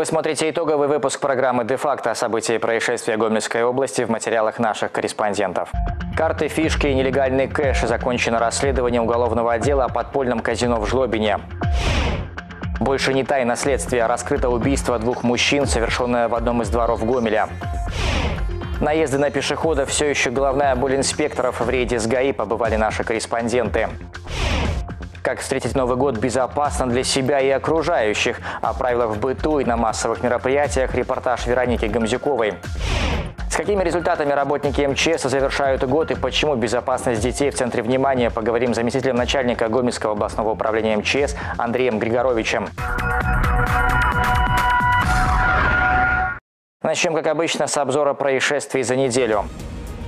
Вы смотрите итоговый выпуск программы «Де-факто» о событии происшествия Гомельской области в материалах наших корреспондентов. Карты, фишки и нелегальный кэш. Закончено расследование уголовного отдела о подпольном казино в Жлобине. Больше не тайна следствия. Раскрыто убийство двух мужчин, совершенное в одном из дворов Гомеля. Наезды на пешеходов все еще головная боль инспекторов. В рейде с ГАИ побывали наши корреспонденты. Как встретить Новый год безопасно для себя и окружающих. О правилах в быту и на массовых мероприятиях репортаж Вероники Гамзюковой. С какими результатами работники МЧС завершают год и почему безопасность детей в центре внимания, поговорим с заместителем начальника Гомельского областного управления МЧС Андреем Григоровичем. Начнем, как обычно, с обзора происшествий за неделю.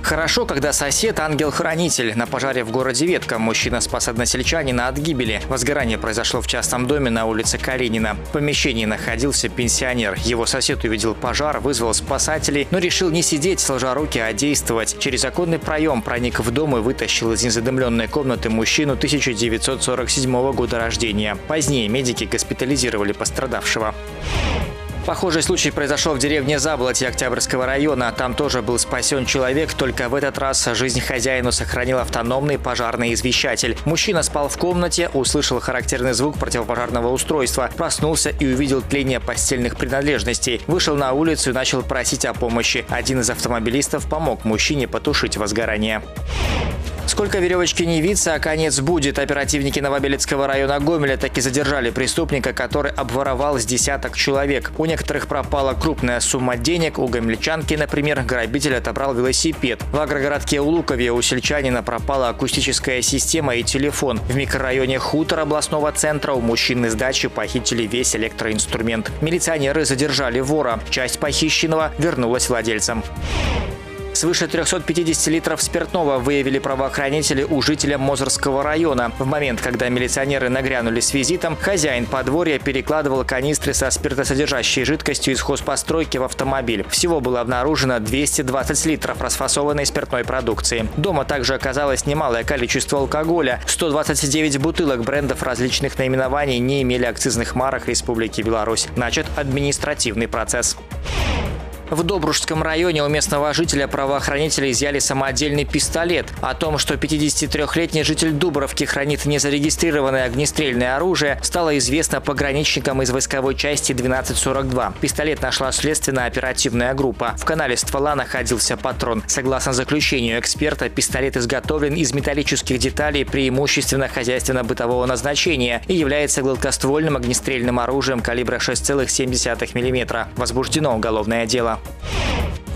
Хорошо, когда сосед – ангел-хранитель. На пожаре в городе Ветка мужчина спас односельчанина от гибели. Возгорание произошло в частном доме на улице Калинина. В помещении находился пенсионер. Его сосед увидел пожар, вызвал спасателей, но решил не сидеть сложа руки, а действовать. Через оконный проем проник в дом и вытащил из незадымленной комнаты мужчину 1947 года рождения. Позднее медики госпитализировали пострадавшего. Похожий случай произошел в деревне Заблоти Октябрьского района. Там тоже был спасен человек, только в этот раз жизнь хозяину сохранил автономный пожарный извещатель. Мужчина спал в комнате, услышал характерный звук противопожарного устройства, проснулся и увидел тление постельных принадлежностей. Вышел на улицу и начал просить о помощи. Один из автомобилистов помог мужчине потушить возгорание. Сколько веревочки не виться, а конец будет. Оперативники Новобелецкого района Гомеля таки задержали преступника, который обворовал с десяток человек. У некоторых пропала крупная сумма денег. У гомельчанки, например, грабитель отобрал велосипед. В агрогородке Улукове у сельчанина пропала акустическая система и телефон. В микрорайоне Хутор областного центра у мужчины с дачи похитили весь электроинструмент. Милиционеры задержали вора. Часть похищенного вернулась владельцам. Свыше 350 литров спиртного выявили правоохранители у жителя Мозырского района. В момент, когда милиционеры нагрянули с визитом, хозяин подворья перекладывал канистры со спиртосодержащей жидкостью из хозпостройки в автомобиль. Всего было обнаружено 220 литров расфасованной спиртной продукции. Дома также оказалось немалое количество алкоголя. 129 бутылок брендов различных наименований не имели акцизных марок Республики Беларусь. Начат административный процесс. В Добружском районе у местного жителя правоохранители изъяли самодельный пистолет. О том, что 53-летний житель Дубровки хранит незарегистрированное огнестрельное оружие, стало известно пограничникам из войсковой части 1242. Пистолет нашла следственно-оперативная группа. В канале ствола находился патрон. Согласно заключению эксперта, пистолет изготовлен из металлических деталей преимущественно хозяйственно-бытового назначения и является гладкоствольным огнестрельным оружием калибра 6,7 мм. Возбуждено уголовное дело.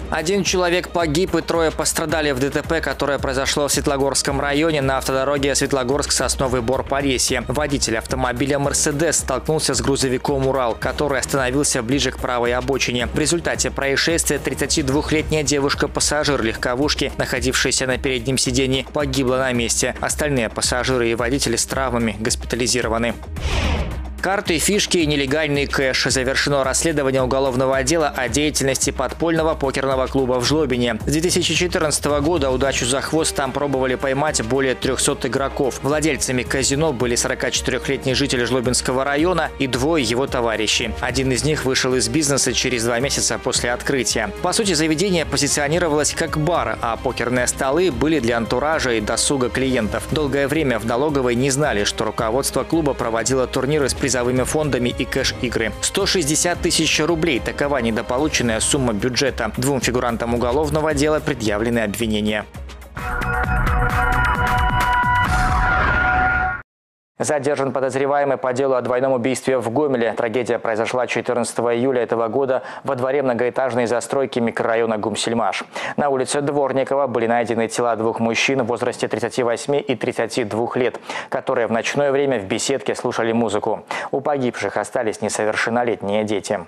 Один человек погиб и трое пострадали в ДТП, которое произошло в Светлогорском районе на автодороге Светлогорск-Сосновый Бор-Полесье. Водитель автомобиля «Мерседес» столкнулся с грузовиком «Урал», который остановился ближе к правой обочине. В результате происшествия 32-летняя девушка-пассажир легковушки, находившаяся на переднем сидении, погибла на месте. Остальные пассажиры и водители с травмами госпитализированы. Карты, фишки и нелегальный кэш. Завершено расследование уголовного отдела о деятельности подпольного покерного клуба в Жлобине. С 2014 года удачу за хвост там пробовали поймать более 300 игроков. Владельцами казино были 44-летний житель Жлобинского района и двое его товарищей. Один из них вышел из бизнеса через два месяца после открытия. По сути, заведение позиционировалось как бар, а покерные столы были для антуража и досуга клиентов. Долгое время в налоговой не знали, что руководство клуба проводило турниры с призовыми фондами и кэш-игры. 160 тысяч рублей – такова недополученная сумма бюджета. Двум фигурантам уголовного дела предъявлены обвинения. Задержан подозреваемый по делу о двойном убийстве в Гомеле. Трагедия произошла 14 июля этого года во дворе многоэтажной застройки микрорайона Гумсельмаш. На улице Дворникова были найдены тела двух мужчин в возрасте 38 и 32 лет, которые в ночное время в беседке слушали музыку. У погибших остались несовершеннолетние дети.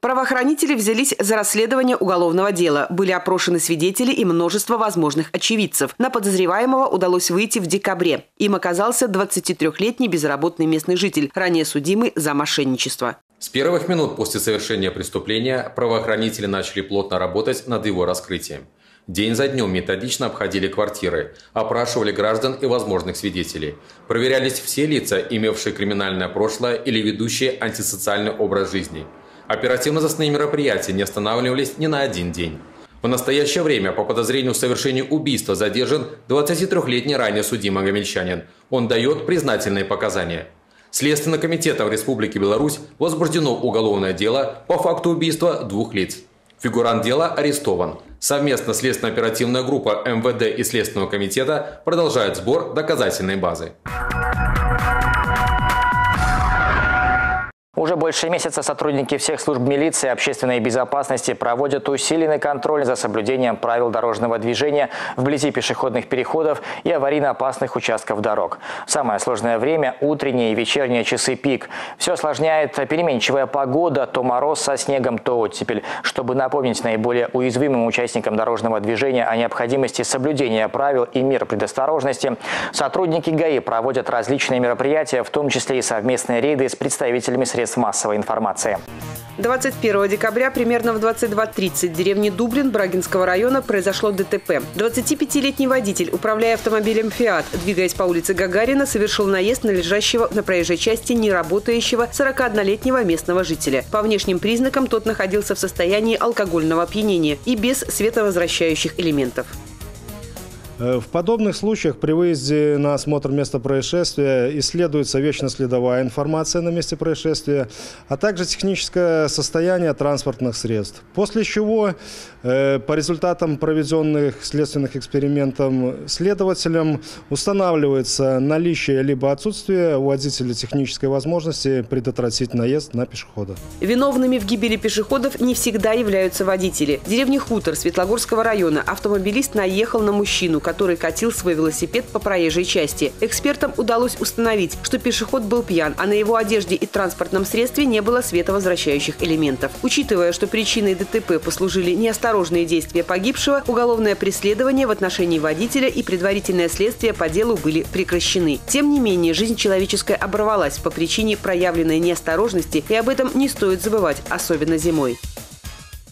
Правоохранители взялись за расследование уголовного дела. Были опрошены свидетели и множество возможных очевидцев. На подозреваемого удалось выйти в декабре. Им оказался 23-летний безработный местный житель, ранее судимый за мошенничество. С первых минут после совершения преступления правоохранители начали плотно работать над его раскрытием. День за днем методично обходили квартиры, опрашивали граждан и возможных свидетелей. Проверялись все лица, имевшие криминальное прошлое или ведущие антисоциальный образ жизни – Оперативно-застные мероприятия не останавливались ни на один день. В настоящее время по подозрению в совершении убийства задержан 23-летний ранее судимый гомельчанин. Он дает признательные показания. Следственным комитетом Республики Беларусь возбуждено уголовное дело по факту убийства двух лиц. Фигурант дела арестован. Совместно следственно-оперативная группа МВД и Следственного комитета продолжает сбор доказательной базы. Уже больше месяца сотрудники всех служб милиции и общественной безопасности проводят усиленный контроль за соблюдением правил дорожного движения вблизи пешеходных переходов и аварийно опасных участков дорог. Самое сложное время – утренние и вечерние часы пик. Все осложняет переменчивая погода, то мороз со снегом, то оттепель. Чтобы напомнить наиболее уязвимым участникам дорожного движения о необходимости соблюдения правил и мер предосторожности, сотрудники ГАИ проводят различные мероприятия, в том числе и совместные рейды с представителями средств средств массовой информации. 21 декабря примерно в 22.30 в деревне Дублин Брагинского района произошло ДТП. 25-летний водитель, управляя автомобилем «Фиат», двигаясь по улице Гагарина, совершил наезд на лежащего на проезжей части неработающего 41-летнего местного жителя. По внешним признакам тот находился в состоянии алкогольного опьянения и без световозвращающих элементов. Э, в подобных случаях при выезде на осмотр места происшествия исследуется вечно-следовая информация на месте происшествия, а также техническое состояние транспортных средств. После чего по результатам проведенных следственных экспериментов следователям устанавливается наличие либо отсутствие у водителя технической возможности предотвратить наезд на пешехода. Виновными в гибели пешеходов не всегда являются водители. В деревне Хутор Светлогорского района автомобилист наехал на мужчину, который катил свой велосипед по проезжей части. Экспертам удалось установить, что пешеход был пьян, а на его одежде и транспортном средстве не было световозвращающих элементов. Учитывая, что причиной ДТП послужили неосторожные действия погибшего, уголовное преследование в отношении водителя и предварительное следствие по делу были прекращены. Тем не менее, жизнь человеческая оборвалась по причине проявленной неосторожности, и об этом не стоит забывать, особенно зимой.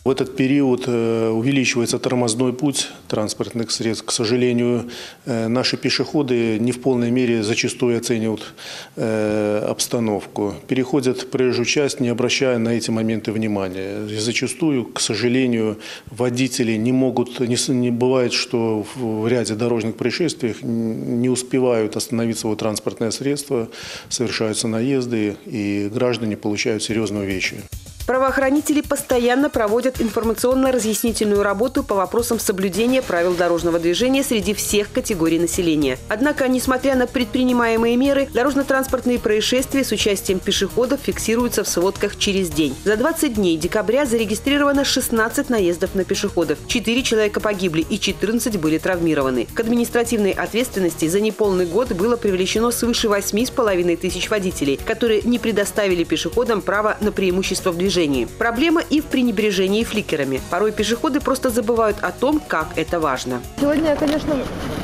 В этот период э, увеличивается тормозной путь транспортных средств. К сожалению, э, наши пешеходы не в полной мере зачастую оценивают э, обстановку. Переходят проезжую часть, не обращая на эти моменты внимания. И зачастую, к сожалению, водители не могут, не, бывает, что в ряде дорожных происшествий не успевают остановить свое транспортное средство, совершаются наезды, и граждане получают серьезные увечья. Правоохранители постоянно проводят информационно-разъяснительную работу по вопросам соблюдения правил дорожного движения среди всех категорий населения. Однако, несмотря на предпринимаемые меры, дорожно-транспортные происшествия с участием пешеходов фиксируются в сводках через день. За 20 дней декабря зарегистрировано 16 наездов на пешеходов. 4 человека погибли и 14 были травмированы. К административной ответственности за неполный год было привлечено свыше 8,5 тысяч водителей, которые не предоставили пешеходам право на преимущество в движении движении. Проблема и в пренебрежении фликерами. Порой пешеходы просто забывают о том, как это важно. Сегодня я, конечно,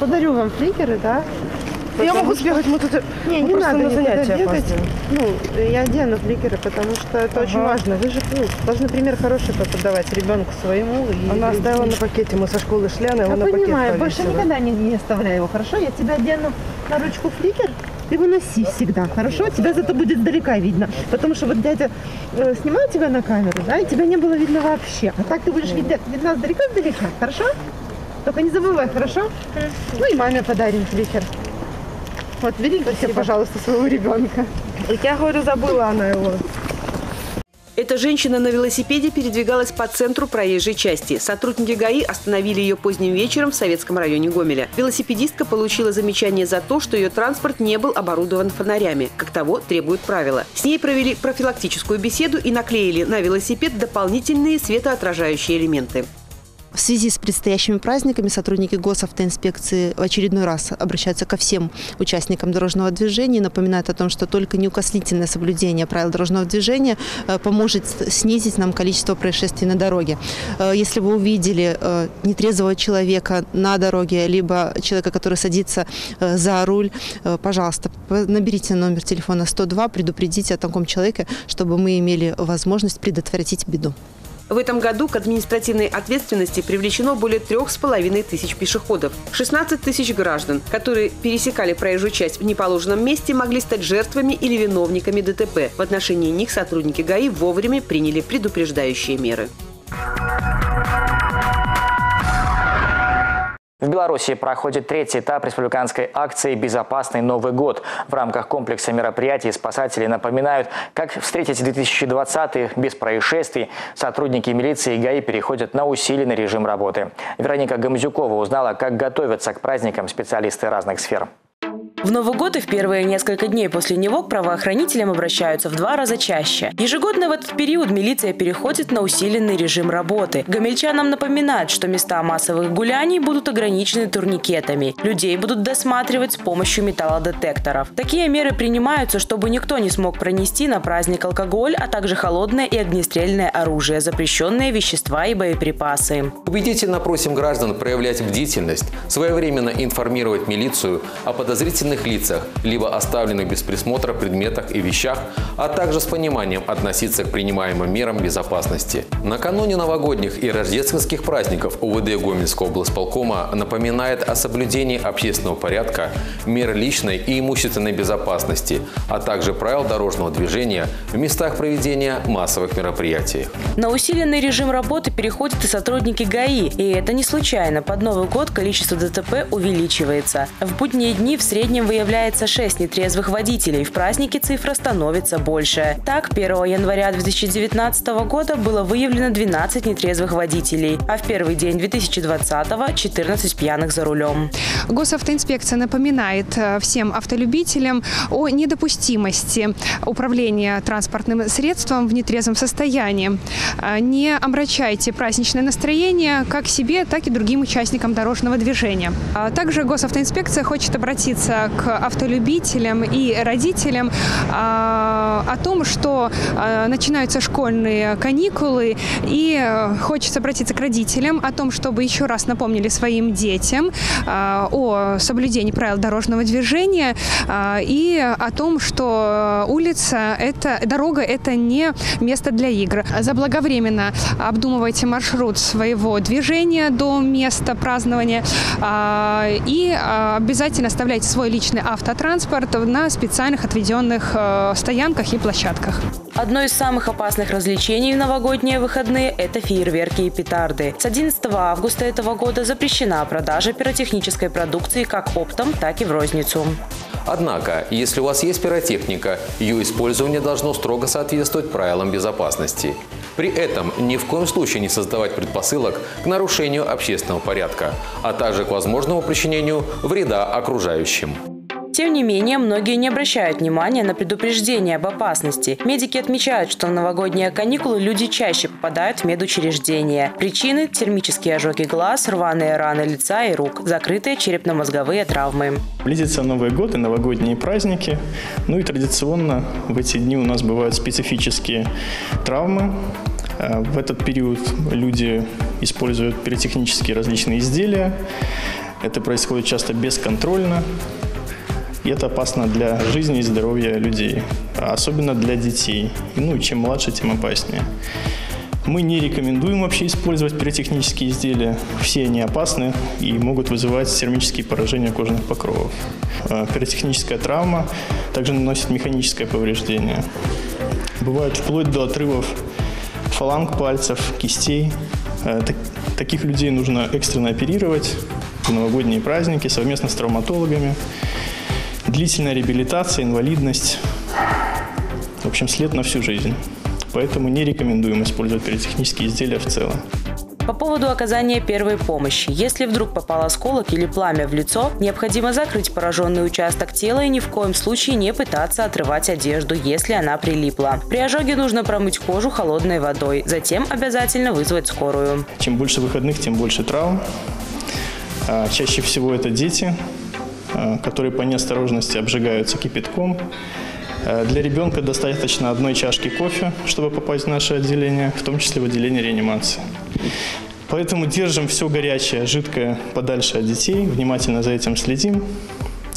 подарю вам фликеры, да? Я могу сбегать, мы тут не, не надо на занятия бегать. Ну, я одену фликеры, потому что это ага. очень важно. Вы же ну, должны пример хороший подавать ребенку своему. И она оставила на пакете, мы со школы шли, она его я на понимаю, больше никогда не, не оставляю его, хорошо? Я тебя одену на ручку фликер, ты выноси всегда, хорошо? Тебя зато будет издалека видно. Потому что вот дядя э, снимал тебя на камеру, да, и тебя не было видно вообще. А так ты будешь видно, видна издалека-издалека, хорошо? Только не забывай, хорошо? Ну и маме подарим фликер. Вот, берите себе, пожалуйста, своего ребенка. Я говорю, забыла она его. Эта женщина на велосипеде передвигалась по центру проезжей части. Сотрудники ГАИ остановили ее поздним вечером в советском районе Гомеля. Велосипедистка получила замечание за то, что ее транспорт не был оборудован фонарями, как того требуют правила. С ней провели профилактическую беседу и наклеили на велосипед дополнительные светоотражающие элементы. В связи с предстоящими праздниками сотрудники госавтоинспекции в очередной раз обращаются ко всем участникам дорожного движения и напоминают о том, что только неукоснительное соблюдение правил дорожного движения э, поможет снизить нам количество происшествий на дороге. Э, если вы увидели э, нетрезвого человека на дороге, либо человека, который садится за руль, пожалуйста, наберите номер телефона 102, предупредите о таком человеке, чтобы мы имели возможность предотвратить беду. В этом году к административной ответственности привлечено более трех с половиной тысяч пешеходов. 16 тысяч граждан, которые пересекали проезжую часть в неположенном месте, могли стать жертвами или виновниками ДТП. В отношении них сотрудники ГАИ вовремя приняли предупреждающие меры. В Беларуси проходит третий этап республиканской акции «Безопасный Новый год». В рамках комплекса мероприятий спасатели напоминают, как встретить 2020 без происшествий. Сотрудники милиции и ГАИ переходят на усиленный режим работы. Вероника Гамзюкова узнала, как готовятся к праздникам специалисты разных сфер. В Новый год и в первые несколько дней после него к правоохранителям обращаются в два раза чаще. Ежегодно в этот период милиция переходит на усиленный режим работы. Гамельчанам напоминают, что места массовых гуляний будут ограничены турникетами. Людей будут досматривать с помощью металлодетекторов. Такие меры принимаются, чтобы никто не смог пронести на праздник алкоголь, а также холодное и огнестрельное оружие, запрещенные вещества и боеприпасы. Убедительно просим граждан проявлять бдительность, своевременно информировать милицию о подозрительных подозрительных лицах, либо оставленных без присмотра предметах и вещах, а также с пониманием относиться к принимаемым мерам безопасности. Накануне новогодних и рождественских праздников УВД Гомельского облсполкома напоминает о соблюдении общественного порядка, мер личной и имущественной безопасности, а также правил дорожного движения в местах проведения массовых мероприятий. На усиленный режим работы переходят и сотрудники ГАИ. И это не случайно. Под Новый год количество ДТП увеличивается. В будние дни в среднем среднем выявляется 6 нетрезвых водителей. В празднике цифра становится больше. Так, 1 января 2019 года было выявлено 12 нетрезвых водителей, а в первый день 2020 – 14 пьяных за рулем. Госавтоинспекция напоминает э, всем автолюбителям о недопустимости управления транспортным средством в нетрезвом состоянии. Э, не омрачайте праздничное настроение как себе, так и другим участникам дорожного движения. А также госавтоинспекция хочет обратиться к автолюбителям и родителям а, о том, что а, начинаются школьные каникулы, и э, хочется обратиться к родителям о том, чтобы еще раз напомнили своим детям а, о соблюдении правил дорожного движения и о том, что улица это дорога это не место для игр. Заблаговременно обдумывайте маршрут своего движения до места празднования и обязательно оставляйте свой личный автотранспорт на специальных отведенных э, стоянках и площадках. Одно из самых опасных развлечений в новогодние выходные – это фейерверки и петарды. С 11 августа этого года запрещена продажа пиротехнической продукции как оптом, так и в розницу. Однако, если у вас есть пиротехника, ее использование должно строго соответствовать правилам безопасности. При этом ни в коем случае не создавать предпосылок к нарушению общественного порядка, а также к возможному причинению вреда окружающим. Тем не менее, многие не обращают внимания на предупреждение об опасности. Медики отмечают, что в новогодние каникулы люди чаще попадают в медучреждения. Причины – термические ожоги глаз, рваные раны лица и рук, закрытые черепно-мозговые травмы. Близится Новый год и новогодние праздники. Ну и традиционно в эти дни у нас бывают специфические травмы, э, в этот период люди используют пиротехнические различные изделия. Это происходит часто бесконтрольно. И это опасно для жизни и здоровья людей, особенно для детей. Ну чем младше, тем опаснее. Мы не рекомендуем вообще использовать пиротехнические изделия. Все они опасны и могут вызывать термические поражения кожных покровов. А пиротехническая травма также наносит механическое повреждение. Бывает вплоть до отрывов фаланг пальцев, кистей. А, таких людей нужно экстренно оперировать в новогодние праздники совместно с травматологами длительная реабилитация, инвалидность. В общем, след на всю жизнь. Поэтому не рекомендуем использовать пиротехнические изделия в целом. По поводу оказания первой помощи. Если вдруг попал осколок или пламя в лицо, необходимо закрыть пораженный участок тела и ни в коем случае не пытаться отрывать одежду, если она прилипла. При ожоге нужно промыть кожу холодной водой, затем обязательно вызвать скорую. Чем больше выходных, тем больше травм. А, чаще всего это дети, которые по неосторожности обжигаются кипятком. Э, для ребенка достаточно одной чашки кофе, чтобы попасть в наше отделение, в том числе в отделение реанимации. Поэтому держим все горячее, жидкое подальше от детей, внимательно за этим следим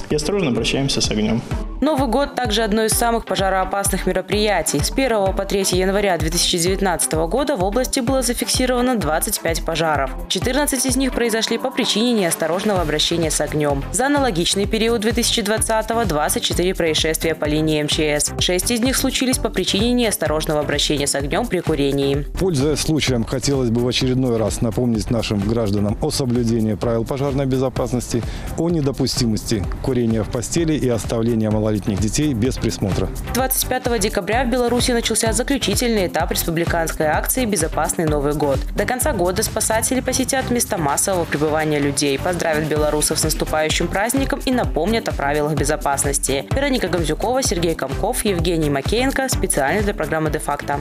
и осторожно обращаемся с огнем. Новый год также одно из самых пожароопасных мероприятий. С 1 по 3 января 2019 года в области было зафиксировано 25 пожаров. 14 из них произошли по причине неосторожного обращения с огнем. За аналогичный период 2020 24 происшествия по линии МЧС. Шесть из них случились по причине неосторожного обращения с огнем при курении. Пользуясь случаем, хотелось бы в очередной раз напомнить нашим гражданам о соблюдении правил пожарной безопасности, о недопустимости курения в постели и оставления малолетних детей без присмотра. 25 декабря в Беларуси начался заключительный этап республиканской акции «Безопасный Новый год». До конца года спасатели посетят места массового пребывания людей, поздравят белорусов с наступающим праздником и напомнят о правилах безопасности. Вероника Гамзюкова, Сергей Комков, Евгений Макеенко. Специально для программы «Де-факто».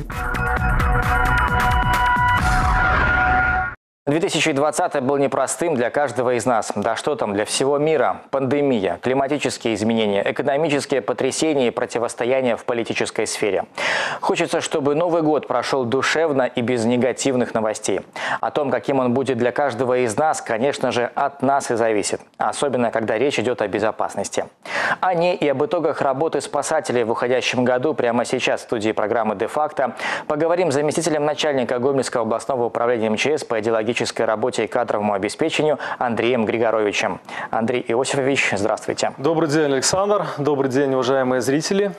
2020 был непростым для каждого из нас. Да что там, для всего мира. Пандемия, климатические изменения, экономические потрясения и противостояние в политической сфере. Хочется, чтобы Новый год прошел душевно и без негативных новостей. О том, каким он будет для каждого из нас, конечно же, от нас и зависит. Особенно, когда речь идет о безопасности. О ней и об итогах работы спасателей в уходящем году прямо сейчас в студии программы «Де-факто» поговорим с заместителем начальника Гомельского областного управления МЧС по идеологии педагогической работе и кадровому обеспечению Андреем Григоровичем. Андрей Иосифович, здравствуйте. Добрый день, Александр. Добрый день, уважаемые зрители.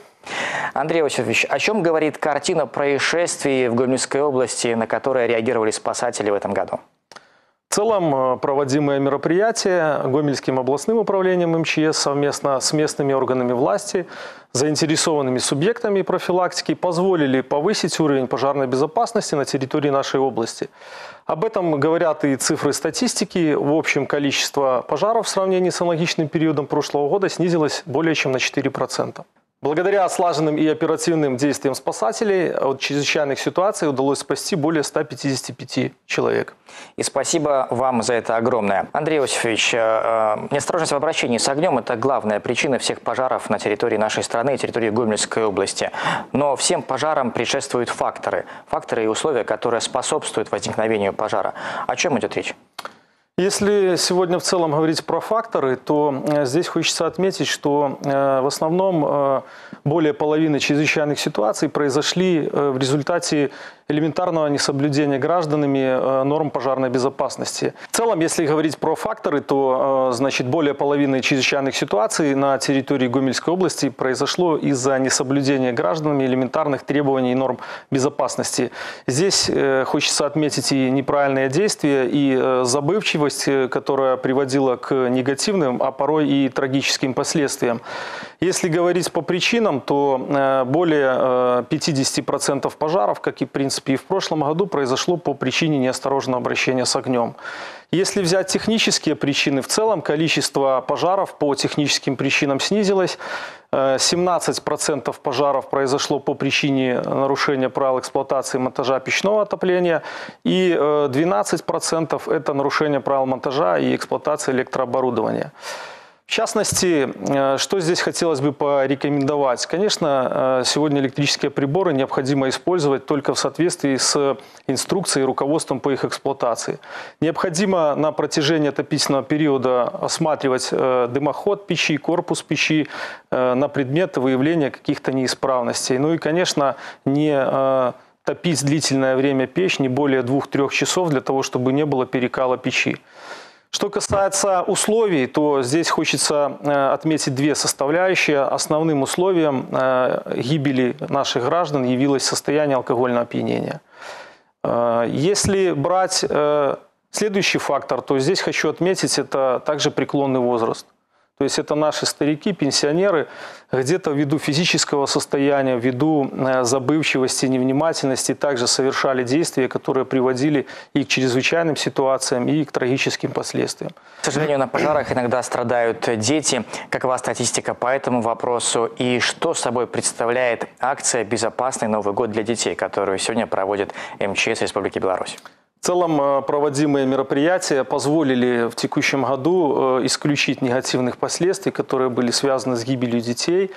Андрей Иосифович, о чем говорит картина происшествий в Гомельской области, на которые реагировали спасатели в этом году? Целом э, проводимые мероприятия Гомельским областным управлением МЧС совместно с местными органами власти, заинтересованными субъектами профилактики позволили повысить уровень пожарной безопасности на территории нашей области. Об этом говорят и цифры статистики. В общем, количество пожаров в сравнении с аналогичным периодом прошлого года снизилось более чем на 4%. Благодаря слаженным и оперативным действиям спасателей от чрезвычайных ситуаций удалось спасти более 155 человек. И спасибо вам за это огромное. Андрей Иосифович, э, э, неосторожность в обращении с огнем – это главная причина всех пожаров на территории нашей страны и территории Гомельской области. Но всем пожарам предшествуют факторы. Факторы и условия, которые способствуют возникновению пожара. О чем идет речь? Если сегодня в целом говорить про факторы, то э, здесь хочется отметить, что э, в основном э, более половины чрезвычайных ситуаций произошли в результате элементарного несоблюдения гражданами э, норм пожарной безопасности. В целом, если говорить про факторы, то э, значит, более половины чрезвычайных ситуаций на территории Гомельской области произошло из-за несоблюдения гражданами элементарных требований и норм безопасности. Здесь э, хочется отметить и неправильные действия, и забывчивость, которая приводила к негативным, а порой и трагическим последствиям. Если говорить по причинам, то более 50% пожаров, как и в принципе и в прошлом году произошло по причине неосторожного обращения с огнем. Если взять технические причины, в целом количество пожаров по техническим причинам снизилось. 17% пожаров произошло по причине нарушения правил эксплуатации монтажа печного отопления и 12% это нарушение правил монтажа и эксплуатации электрооборудования. В частности, э, что здесь хотелось бы порекомендовать? Конечно, э, сегодня электрические приборы необходимо использовать только в соответствии с инструкцией и руководством по их эксплуатации. Необходимо на протяжении отопительного периода осматривать э, дымоход печи, корпус печи на предмет выявления каких-то неисправностей. Ну и, конечно, не топить длительное время печь, не более 2-3 часов, для того, чтобы не было перекала печи. Что касается условий, то здесь хочется э, отметить две составляющие. Основным условием э, гибели наших граждан явилось состояние алкогольного опьянения. Э, если брать следующий фактор, то здесь хочу отметить, это также преклонный возраст. То есть это наши старики, пенсионеры, где-то ввиду физического состояния, ввиду э, забывчивости, невнимательности также совершали действия, которые приводили и к чрезвычайным ситуациям, и к трагическим последствиям. К сожалению, на пожарах иногда страдают дети. Какова статистика по этому вопросу? И что собой представляет акция «Безопасный Новый год для детей», которую сегодня проводит МЧС Республики Беларусь? В целом э, проводимые мероприятия позволили в текущем году э, исключить негативных последствий, которые были связаны с гибелью детей.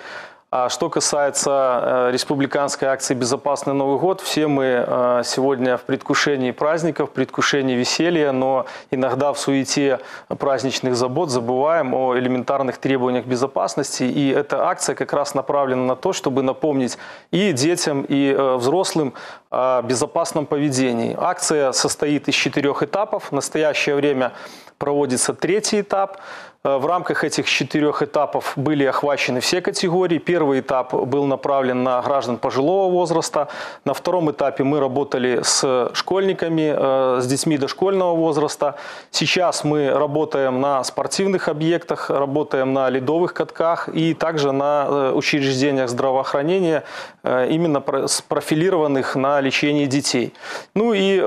А что касается э, республиканской акции «Безопасный Новый год», все мы э, сегодня в предвкушении праздников, в предвкушении веселья, но иногда в суете праздничных забот забываем о элементарных требованиях безопасности. И эта акция как раз направлена на то, чтобы напомнить и детям, и э, взрослым о безопасном поведении. Акция состоит из четырех этапов. В настоящее время проводится третий этап – в рамках этих четырех этапов были охвачены все категории. Первый этап был направлен на граждан пожилого возраста. На втором этапе мы работали с школьниками, э, с детьми дошкольного возраста. Сейчас мы работаем на спортивных объектах, работаем на ледовых катках и также на э, учреждениях здравоохранения, именно профилированных на лечение детей. Ну и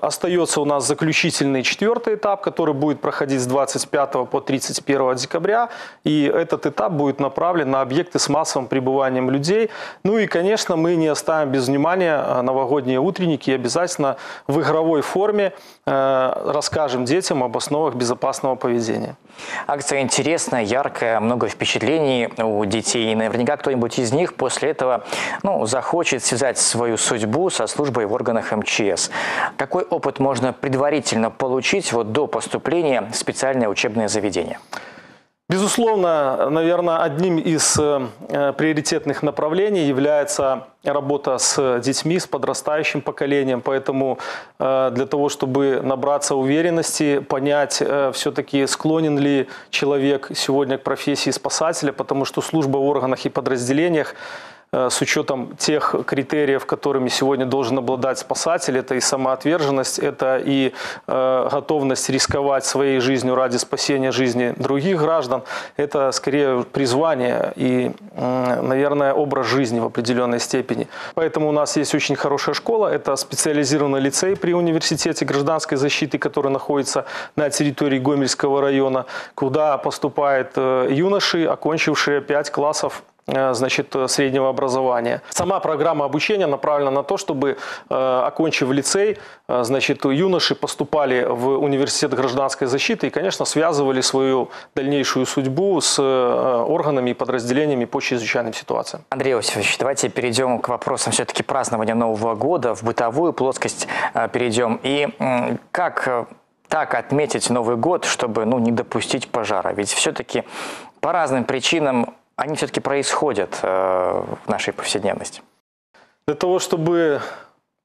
остается у нас заключительный четвертый этап, который будет проходить с 25 по 30 31 декабря, и этот этап будет направлен на объекты с массовым пребыванием людей. Ну и, конечно, мы не оставим без внимания а, новогодние утренники и обязательно в игровой форме э, расскажем детям об основах безопасного поведения. Акция интересная, яркая, много впечатлений у детей. И наверняка кто-нибудь из них после этого ну, захочет связать свою судьбу со службой в органах МЧС. Какой опыт можно предварительно получить вот до поступления в специальное учебное заведение? Безусловно, наверное, одним из э, приоритетных направлений является работа с детьми, с подрастающим поколением. Поэтому э, для того, чтобы набраться уверенности, понять, э, все-таки склонен ли человек сегодня к профессии спасателя, потому что служба в органах и подразделениях Э, с учетом тех критериев, которыми сегодня должен обладать спасатель. Это и самоотверженность, это и э, готовность рисковать своей жизнью ради спасения жизни других граждан. Это скорее призвание и, наверное, образ жизни в определенной степени. Поэтому у нас есть очень хорошая школа. Это специализированный лицей при университете гражданской защиты, который находится на территории Гомельского района, куда поступают э, юноши, окончившие 5 классов Э, значит, среднего образования. Сама программа обучения направлена на то, чтобы, э, окончив лицей, э, значит, юноши поступали в университет гражданской защиты и, конечно, связывали свою дальнейшую судьбу с органами и подразделениями по чрезвычайным ситуациям. Андрей Иосифович, давайте перейдем к вопросам все-таки празднования Нового года, в бытовую плоскость перейдем. И как так отметить Новый год, чтобы ну, не допустить пожара? Ведь все-таки по разным причинам они все-таки происходят э, в нашей повседневности? Для того, чтобы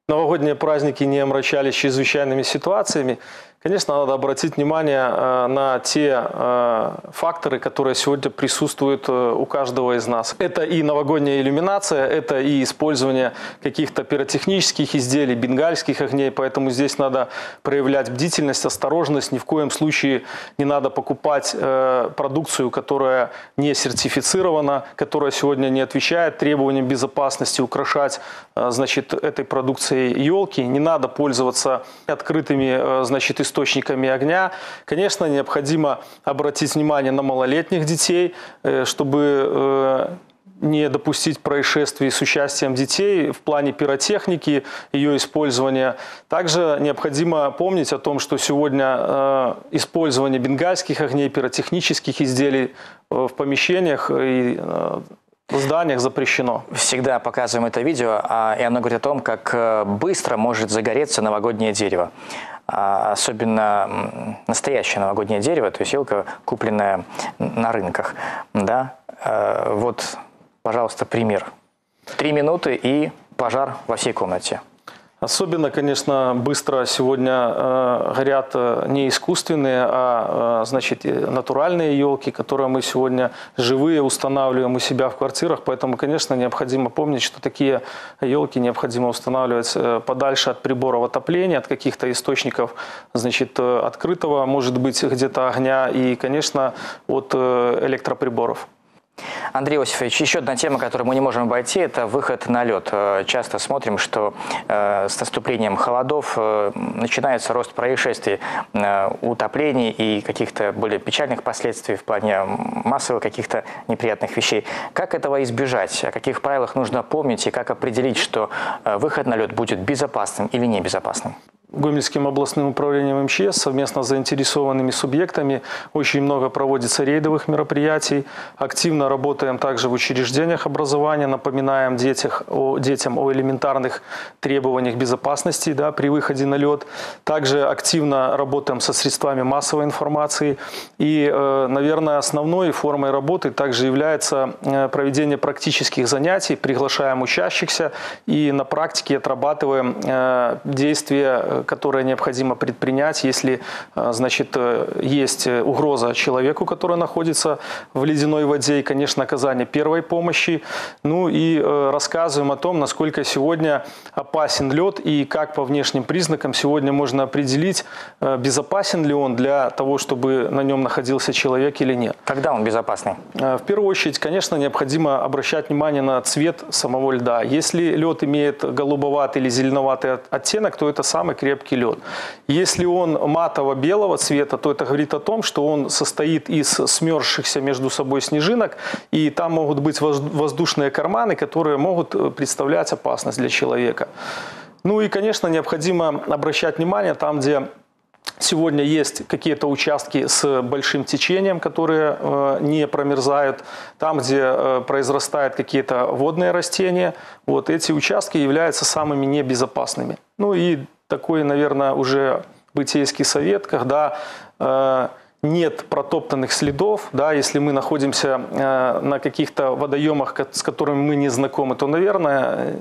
новогодние праздники не омрачались чрезвычайными ситуациями, Конечно, надо обратить внимание э, на те э, факторы, которые сегодня присутствуют э, у каждого из нас. Это и новогодняя иллюминация, это и использование каких-то пиротехнических изделий, бенгальских огней, поэтому здесь надо проявлять бдительность, осторожность. Ни в коем случае не надо покупать продукцию, которая не сертифицирована, которая сегодня не отвечает требованиям безопасности, украшать значит, этой продукцией елки. Не надо пользоваться открытыми значит, источниками источниками огня. Конечно, необходимо обратить внимание на малолетних детей, э, чтобы э, не допустить происшествий с участием детей в плане пиротехники, ее использования. Также необходимо помнить о том, что сегодня э, использование бенгальских огней, пиротехнических изделий в помещениях и в зданиях запрещено. Всегда показываем это видео, а, и оно говорит о том, как быстро может загореться новогоднее дерево. А, особенно настоящее новогоднее дерево, то есть елка, купленная на рынках. Да? А, вот, пожалуйста, пример. Три минуты и пожар во всей комнате. Особенно, конечно, быстро сегодня э, горят э, не искусственные, а э, значит, натуральные елки, которые мы сегодня живые устанавливаем у себя в квартирах. Поэтому, конечно, необходимо помнить, что такие елки необходимо устанавливать подальше от приборов отопления, от каких-то источников значит, открытого, может быть, где-то огня и, конечно, от электроприборов. Андрей Иосифович, еще одна тема, которую мы не можем обойти, это выход на лед. Э, часто смотрим, что э, с наступлением холодов э, начинается рост происшествий, утоплений и каких-то более печальных последствий в плане массовых каких-то неприятных вещей. Как этого избежать? О каких правилах нужно помнить и как определить, что выход на лед будет безопасным или небезопасным? Гомельским областным управлением МЧС совместно с заинтересованными субъектами очень много проводится рейдовых мероприятий. Активно работаем также в учреждениях образования, напоминаем детях, о, детям о элементарных требованиях безопасности да, при выходе на лед. Также активно работаем со средствами массовой информации. И, э, наверное, основной формой работы также является э, проведение практических занятий. Приглашаем учащихся и на практике отрабатываем э, действия, которые необходимо предпринять, если значит, есть угроза человеку, который находится в ледяной воде, и, конечно, оказание первой помощи. Ну и рассказываем о том, насколько сегодня опасен лед и как по внешним признакам сегодня можно определить, безопасен ли он для того, чтобы на нем находился человек или нет. Когда он безопасный? В первую очередь, конечно, необходимо обращать внимание на цвет самого льда. Если лед имеет голубоватый или зеленоватый оттенок, то это самый крепкий лед. Если он матово-белого цвета, то это говорит о том, что он состоит из смерзшихся между собой снежинок, и там могут быть воздушные карманы, которые могут э, представлять опасность для человека. Ну и, конечно, необходимо обращать внимание там, где Сегодня есть какие-то участки с большим течением, которые э, не промерзают. Там, где э, произрастают какие-то водные растения, вот эти участки являются самыми небезопасными. Ну и такой, наверное, уже бытейский совет, когда э, нет протоптанных следов, да, если мы находимся на каких-то водоемах, с которыми мы не знакомы, то, наверное,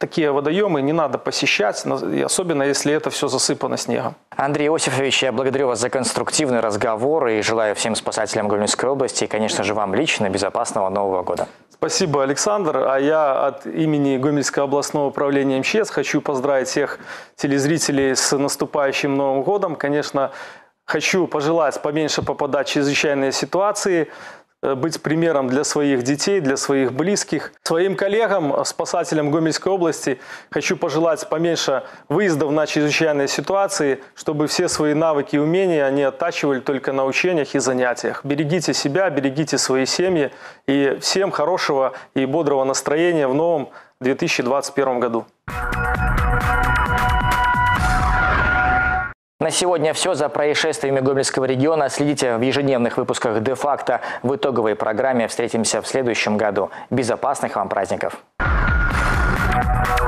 такие водоемы не надо посещать, особенно если это все засыпано снегом. Андрей Иосифович, я благодарю вас за конструктивный разговор и желаю всем спасателям Гомельской области и, конечно же, вам лично безопасного Нового года. Спасибо, Александр. А я от имени Гомельского областного управления МЧС хочу поздравить всех телезрителей с наступающим Новым годом. Конечно, хочу пожелать поменьше попадать в чрезвычайные ситуации, быть примером для своих детей, для своих близких. Своим коллегам, э, спасателям Гомельской области хочу пожелать поменьше выездов на чрезвычайные ситуации, чтобы все свои навыки и умения они оттачивали только на учениях и занятиях. Берегите себя, берегите свои семьи и всем хорошего и бодрого настроения в новом 2021 году. На сегодня все. За происшествиями Гомельского региона следите в ежедневных выпусках «Де-факто». В итоговой программе встретимся в следующем году. Безопасных вам праздников! Thank.